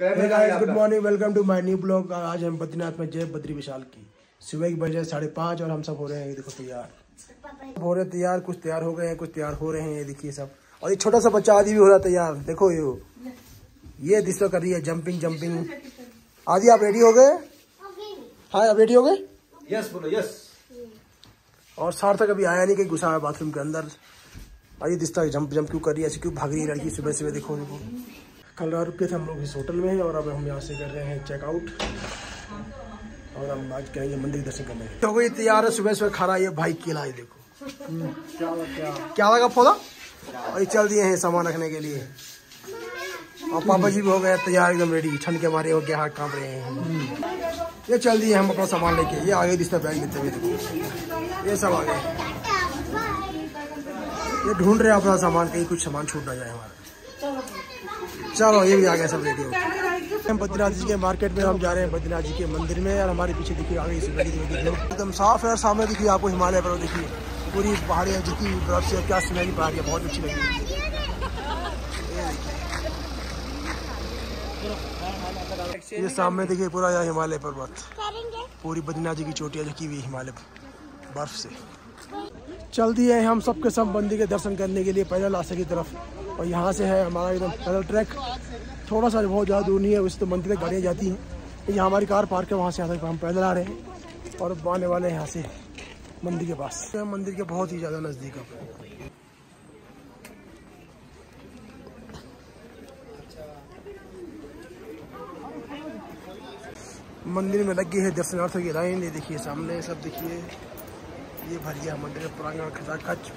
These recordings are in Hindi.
Good morning welcome to my new blog आज हम बद्रीनाथ में जय बद्री विशाल की। सुबह की बजे साढ़े पाँच और हम सब हो रहे हैं ये देखो तैयार। हो रहे तैयार कुछ तैयार हो गए हैं कुछ तैयार हो रहे हैं ये देखिए सब। और ये छोटा सा बच्चा आदि भी हो रहा है तैयार देखो ये ये दिशा कर रही है जंपिंग जंपिंग आदि आप रेडी हो गए? हाँ आप रेडी हो गए? यस बोलो यस और सार्थक अभी आया नहीं कहीं घुसा है बाथरूम के अंदर। ये दिशा जंप जंप क्यों कर रही है? ऐसी क्यों भाग रही है लड़की? सुबह सुबह देखो देखो। कल रात रुके थे हम लोग इस होटल में और अब हम यहाँ से कर रहे हैं चेकआउट और हम आज कहेंगे मंदिर दर्शन करने। हो गई तैयार है सुबह सुबह खा रहा है भाई केला है देखो। क्या लगा पौधा और ये चल दिए हैं सामान रखने के लिए। और पापा जी भी हो गए तैयार एकदम रेडी ठंड के मारे हो गया हाथ काँप रहे हैं ये चल दिए हम अपना सामान लेके। ये आगे दिखता बैग लेते हुए देखो। ये सब आ गए। ये ढूंढ रहे हैं अपना सामान कहीं कुछ सामान छूट ना जाए हमारा। चलो ये भी आ गया सब रेडी हम बद्रीनाथ जी के मार्केट में हम जा रहे हैं, बद्रीनाथ जी के मंदिर में, और हमारे पीछे देखिए, आगे इस गाड़ी देखिए। एकदम साफ़ है, और सामने देखिए आपको हिमालय पर्वत देखिए, पूरी पहाड़ियाँ जितनी बर्फ़ से, क्या सुनहरी पहाड़ियाँ बहुत अच्छी लगी। ये सामने देखिए पूरा यहाँ हिमालय पर्वत, पूरी बद्रीनाथ जी की चोटियाँ झकी हुई हिमालय बर्फ़ से। चल दिए हम सबके सब मंदिर के दर्शन करने के लिए पैदल आसे की तरफ़। और यहाँ से है हमारा एकदम पैदल ट्रैक। थोड़ा सा बहुत ज़्यादा दूर नहीं है उससे तो मंदिर तक गाड़ियाँ जाती हैं। यहाँ हमारी कार पार्क है, वहाँ से यहाँ हम पैदल आ रहे हैं। और आने वाले हैं यहाँ से मंदिर के पास। मंदिर के बहुत ही ज़्यादा नज़दीक है। मंदिर में लगी है दर्शनार्थियों की लाइन, ये देखिए सामने सब देखिए। ये भर गया मंदिर प्रांगण खचाखच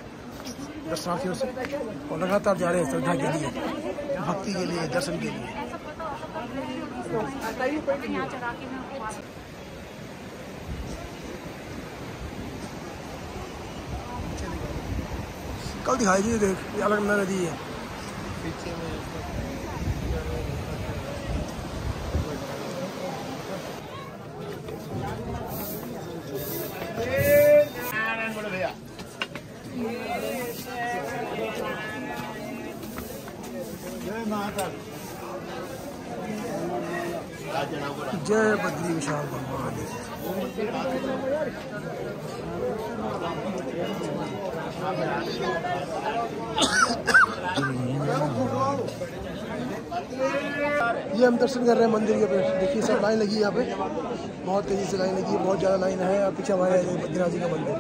दर्शनार्थियों से, और लगातार जा रहे हैं श्रद्धा के लिए, भक्ति के लिए, दर्शन के लिए। कल दिखाई दी, देख, ये अलग नदी है। जय बद्री विशाल भगवान। ये हम दर्शन कर रहे हैं मंदिर के पे देखिए सब लाइन लगी यहाँ पे। बहुत तेज़ी से लाइन लगी है बहुत ज़्यादा लाइन है, और पीछे हमारे बद्रीनाथ का मंदिर।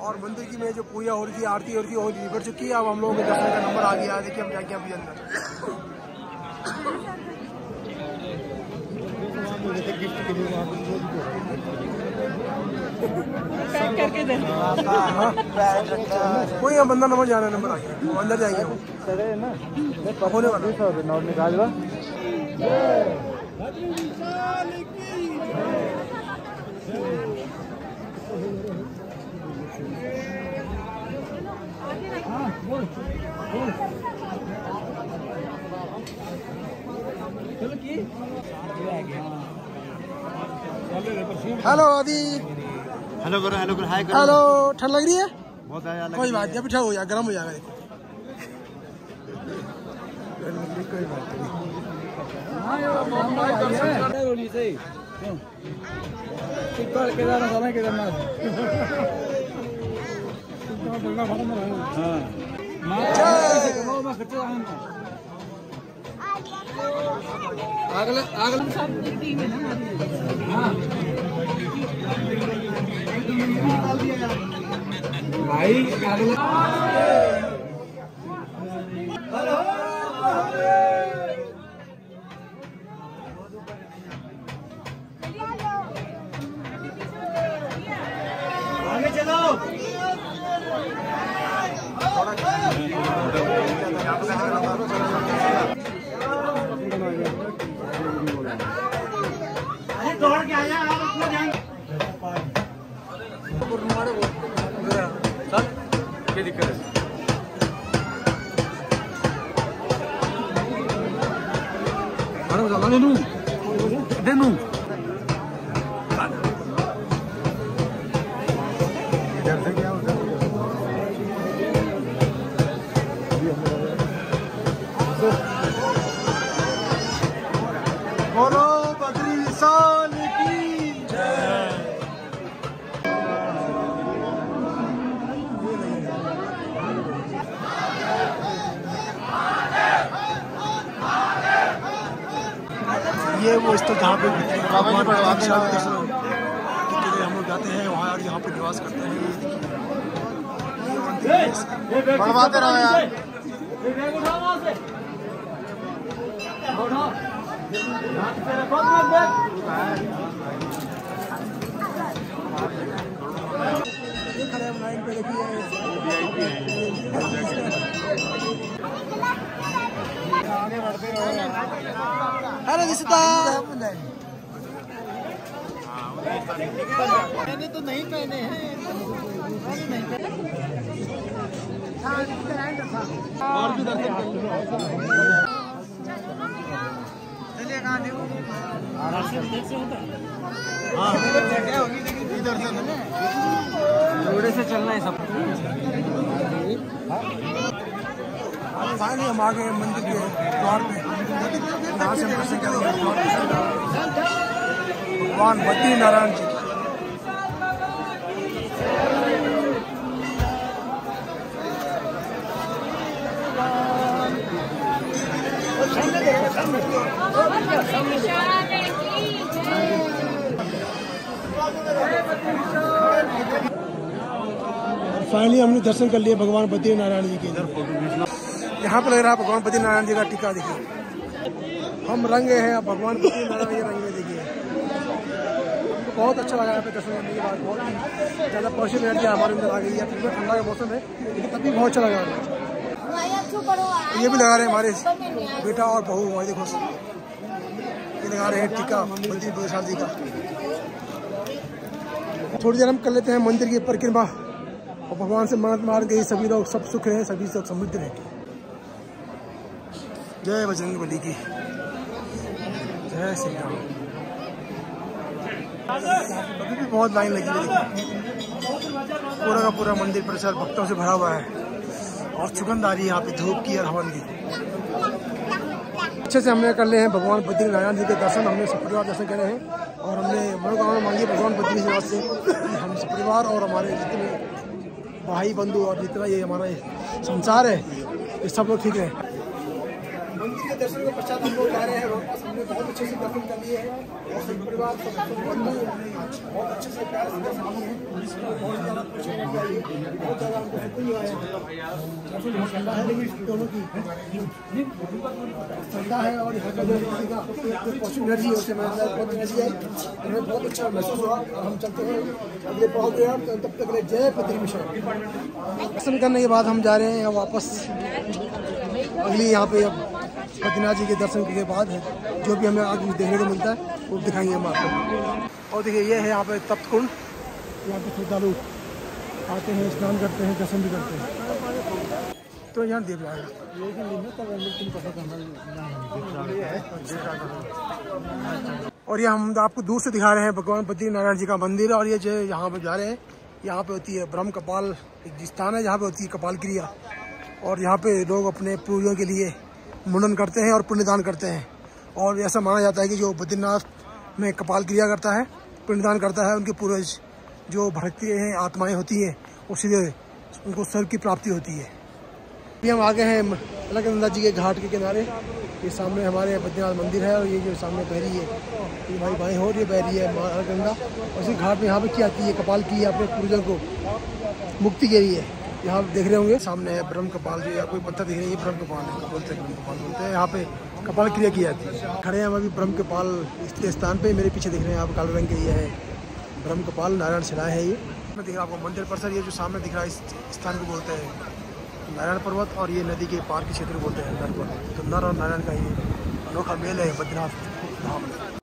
और मंदिर की में जो पूजा हो रही थी, आरती हो रही थी निकट चुकी है। अब हम लोगों के दर्शन का नंबर आ गया है। देखिए हम जाएँगे अभी अंदर कोई हम बंदा नंबर जाना नंबर आ गया हम अंदर जाएँगे हम होने वाला हेलो आदि हेलो करो हेलो करो हाय करो हेलो ठंड लग रही है? बहुत आया कोई बात नहीं अभी ठंड हो जाएगा गर्म हो जाएगा देखो। कोई बात नहीं क्या दिक्कत है Denu. इधर स्थल जहाँ पे बाबा जी बड़वा के लिए हम लोग जाते हैं वहाँ और यहाँ पे निवास करते हैं। ये बढ़वाते रहो यार। खड़े लाइन पे देखिए। हेलो दिसता मैंने तो नहीं पहने हैं और भी दर्शन चलिए कहाँ इधर से जोड़े से चलना है सब फाइनली हम आ गए मंदिर के द्वार पे भगवान बद्री नारायण जी। फाइनली हमने दर्शन कर लिए भगवान बद्री नारायण जी के। यहाँ पर लग रहा है भगवान बद्री नारायण जी का टीका देखिए। हम रंगे हैं भगवान नारायण जी रंगे देखिए। हमको बहुत अच्छा लगा यहाँ पे दर्शन करने के बाद, बहुत ज़्यादा पॉजिटिव एनर्जी हमारे अंदर आ गई है। फिर ठंडा का मौसम है, लेकिन तब भी बहुत अच्छा लगा ये भी लगा रहे हैं हमारे बेटा और बहू, हमारे देखो। ये लगा रहे हैं टीका, मंदिर प्रसाद जी का। थोड़ी देर हम कर लेते हैं मंदिर की परिक्रमा। और भगवान से मन्नत मार गई, सभी लोग सब सुख रहे सभी लोग समृद्ध रहे। जय बजरंग बली की। श्री राम अभी भी बहुत लाइन लगी है पूरा का पूरा मंदिर परिसर भक्तों से भरा हुआ है। और सुगंध आ रही है यहाँ पे, धूप की और हवन की। अच्छे से हमने कर लिए हैं भगवान बद्री नारायण जी के दर्शन, हमने सपरिवार दर्शन करे हैं। और हमने मनोकामना मांगी भगवान बद्री निवास से हम सपरिवार और हमारे जितने भाई बंधु और जितना ये हमारा संसार है, ये सब लोग ठीक है। मंदिर के दर्शन के पश्चात हम लोग जा रहे हैं हमने बहुत अच्छे से दर्शन कर लिए हैं। और परिवार बंधु बहुत अच्छे से प्यार से हैं। बहुत ज़्यादा बहुत ज़्यादा है। है दोनों की, है? और एनर्जी है बहुत एनर्जी है हमें बहुत अच्छा महसूस हुआ। हम चलते हैं। अगले तब तक लिए जय पत्री मिश्रा। दर्शन करने के बाद हम जा रहे हैं वापस। अगली यहाँ पे अब बद्रीनाथ जी के दर्शन के बाद जो भी हमें आगे देखने को मिलता है, वो दिखाएँगे हम आपको। और देखिए, ये है यहाँ पे तप्त कुंड यहाँ पे श्रद्धालु आते हैं, स्नान करते हैं, दर्शन भी करते हैं। तो यहाँ देख रहा है और ये हम आपको दूर से दिखा रहे हैं भगवान बद्री नारायण जी का मंदिर, और ये जो यहाँ पे जा रहे हैं, यहाँ पे होती है ब्रह्म कपाल, एक स्थान है जहाँ पे होती है कपाल क्रिया। और यहाँ पे लोग अपने पूर्वजों के लिए मुंडन करते हैं और पुण्यदान करते हैं। और ऐसा माना जाता है कि जो बद्रीनाथ में कपाल क्रिया करता है, पिंडदान करता है, उनके पूर्वज जो भटकती हैं, आत्माएँ होती हैं, वो सीधे उनको स्वर्ग की प्राप्ति होती है। अभी हम आ गए हैं अलकनंदा जी के घाट के किनारे। ये सामने हमारे बद्रीनाथ मंदिर है और ये जो सामने बहरी है, ये हमारी बाई हो रही है बहरी है, माँ अलकनंदा और इसी घाट में यहाँ पर क्या आती है, कपाल की अपने पूर्वजों को, मुक्ति के लिए। यहाँ देख रहे होंगे, सामने है ब्रह्म कपाल जो या कोई पत्थर दिख रही है ब्रह्म कपाल है, बोलते हैं ब्रह्म कपाल, बोलते हैं। यहाँ पे कपाल क्रिया की जाती है। खड़े हैं हम अभी ब्रह्म कपाल इस स्थान पे, मेरे पीछे दिख रहे हैं आप, काले रंग के ये है। ब्रह्म कपाल, नारायण शिलाएँ है ये। मैं दिख रहा आपको मंदिर परिसर, ये जो सामने दिख रहा है, इस स्थान को बोलते हैं नारायण पर्वत, और ये नदी के पार के क्षेत्र बोलते हैं नर पर्वत तो नर और नारायण का ये अनोखा मेल है, बद्रीनाथ धाम।